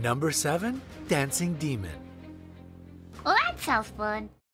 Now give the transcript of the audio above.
Number seven, Dancing Demon. Well, that sounds fun.